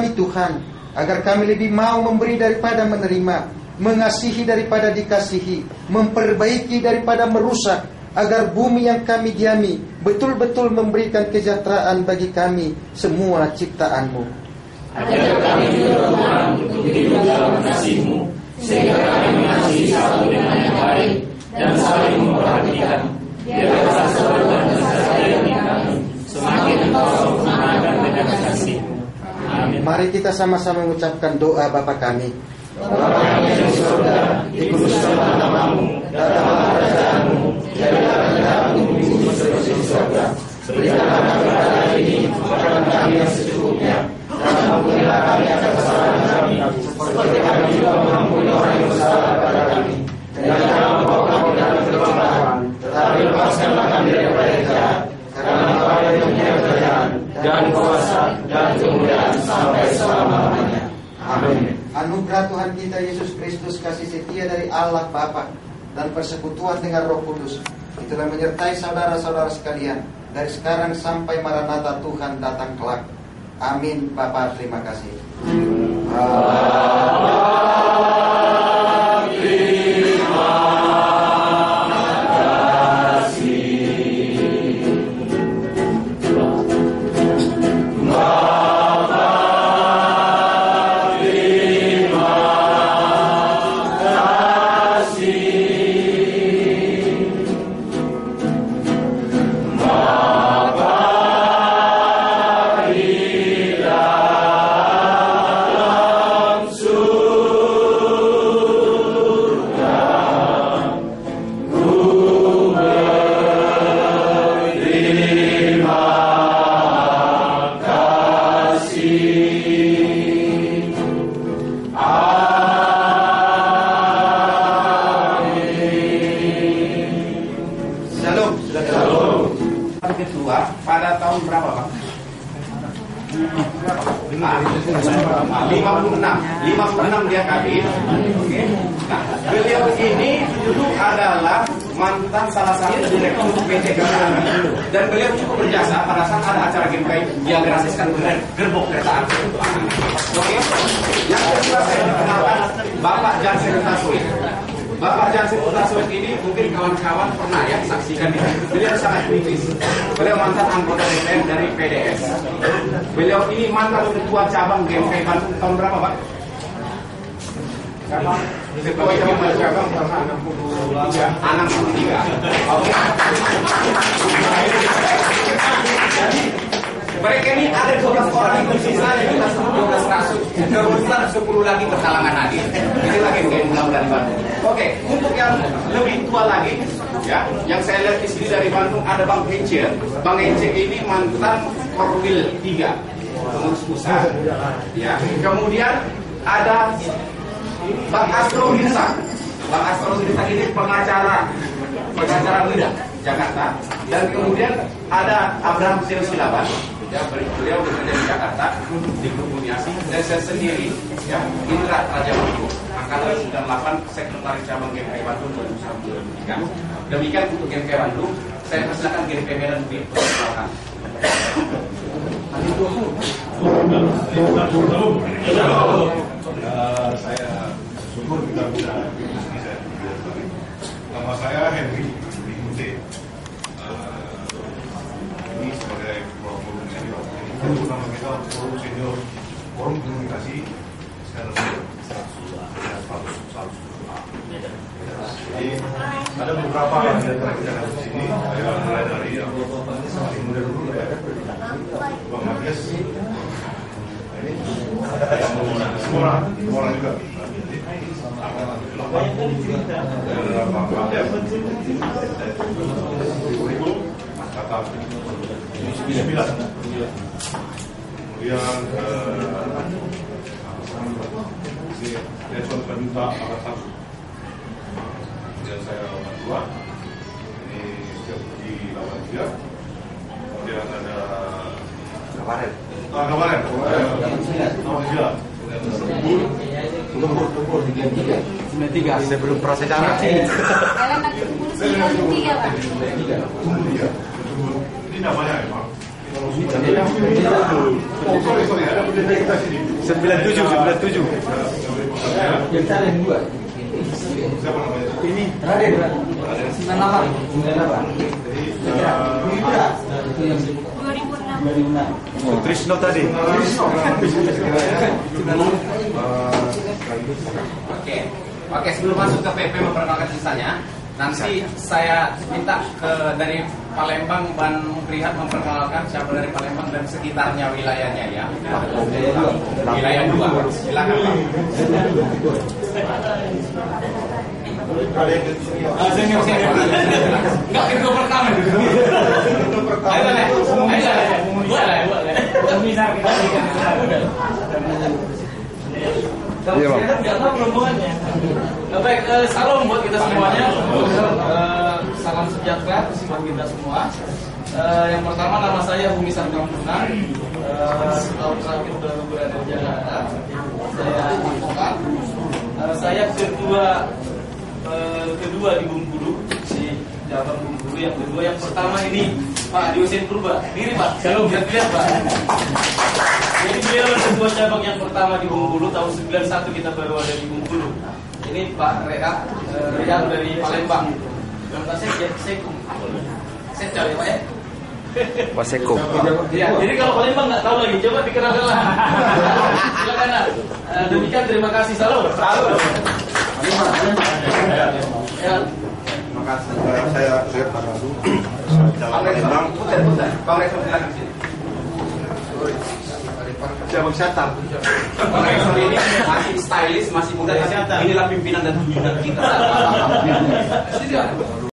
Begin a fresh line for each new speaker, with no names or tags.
kami Tuhan, agar kami lebih mau memberi daripada menerima, mengasihi daripada dikasihi, memperbaiki daripada merusak, agar bumi yang kami diami betul-betul memberikan kesejahteraan bagi kami semua ciptaanmu.
Ajar kami kasih-Mu, sehingga kami mengasihi satu dengan yang lain dan saling memperhatikan. Biarlah dan kesadaran kami semakin engkau sempurnakan dengan kasih-Mu. Amin.
Mari kita sama-sama mengucapkan doa Bapa kami.
Bapa kami yang di surga, secukupnya, dan ampunilah kami akan kesalahan kami, seperti kami juga mengampuni orang yang bersalah kepada kami. Dan jangan membawa kami dalam pencobaan, tetapi lepaskanlah kami daripada yang jahat, karena engkau ada yang punya kerajaan, dan kuasa, dan kemuliaan sampai selama-lamanya. Amin.
Anugerah Yesus Kristus kasih setia dari Allah Bapa dan persekutuan dengan Roh Kudus itulah menyertai saudara-saudara sekalian dari sekarang sampai Maranatha Tuhan datang kelak. Amin. Bapa terima kasih.
Hari kedua pada tahun berapa Pak? Ah, 56 56 dia kabin. Nah, beliau ini dulu adalah mantan salah satu direktur PT Gabungan dan beliau cukup berjasa pada saat ada acara gameplay yang gratiskan gerbong kereta api Oke. Yang kedua saya perkenalkan Bapak Jansen Taswid. Jansen Taswid ini mungkin kawan-kawan pernah ya saksikan ini. Beliau sangat kritis. Beliau mantan anggota DPR dari PDS. Beliau ini mantan ketua cabang GMK Bandung tahun berapa Pak? Ketua cabang cabang tahun 63. 63. Oke. Mereka ini ada 12 orang kita sebut 12 kasus. Kebetulan 10 lagi berhalangan hadir. Ini lagi yang mudah-mudahan Bandung. Oke, untuk yang lebih tua lagi, ya, yang saya lihat di sini dari Bandung ada Bang Hece. Bang Hece ini mantan Perwil 3 pengurus pusat. Ya, kemudian ada Bang Astro Hinsa. Bang Astro Hinsa ini pengacara pengacara muda Jakarta dan kemudian ada Abraham Silsilaban ya beliau bekerja di Jakarta di grup Buniasi dan saya sendiri ya Indra Raja Bandung angkatan 98 sekretaris cabang GMK Bandung 2001 demikian untuk GMK Bandung. Saya persilakan GMK Medan belakang
Ya, saya syukur kita bisa. Nama saya Henry Henry Mute. Eh, ini sebagai ketua forum senior. Ini nama kita forum senior forum komunikasi sekarang Jadi ada beberapa yang kita bicarakan di sini. Mulai dari yang paling muda dulu ya. Bang Matias. Ini semua orang, semua orang juga. Kemudian Nelson. Kemudian saya dua ini setiap di lawan dia kemudian ada
kemarin
kemarin
lawan tiga tiga, sembilan tiga. Sebelum proses cara
sih. Kalian nak sembilan tiga, pak.
Tiga. Ini namanya. Oh,
sembilan tujuh,
sembilan tujuh.
Ini.
Raden.
Oh, Trisno tadi.
Oke. Oke, sebelum masuk ke PP memperkenalkan sisanya, nanti saya minta ke dari Palembang Ban Prihat memperkenalkan siapa dari Palembang dan sekitarnya wilayahnya ya. Wilayah dua. Silakan. Ah. Enggak, pertama.
Iya,
rombongannya. Nah, baik, eh, salam buat kita semuanya. Eh, salam sejahtera buat kita semua. Eh, yang pertama nama saya Bumi Sarkampunan. Eh, setahun terakhir sudah berada di Jakarta. Saya. Eh, saya kedua eh, kedua di Bengkulu si cabang Bengkulu yang kedua yang pertama ini Pak Diosen Purba diri Pak kalau lihat lihat Pak jadi beliau ketua cabang yang pertama di Bengkulu tahun 91 kita baru ada di Bengkulu. Ini Pak Rea, eh, Rea dari Palembang. Nama saya Jack Sekum. Saya cari Pak ya.
Waseko.
Ya, jadi kalau Palembang nggak tahu lagi, coba dikenalkan lah. Silakan. Eh, demikian terima kasih selalu. Selalu. Ya,
saya saya Pak
putar. Kongres, silakan sini.
Cabang Satam.
Kongres ini masih stylish, masih muda. Inilah pimpinan dan pimpinan kita.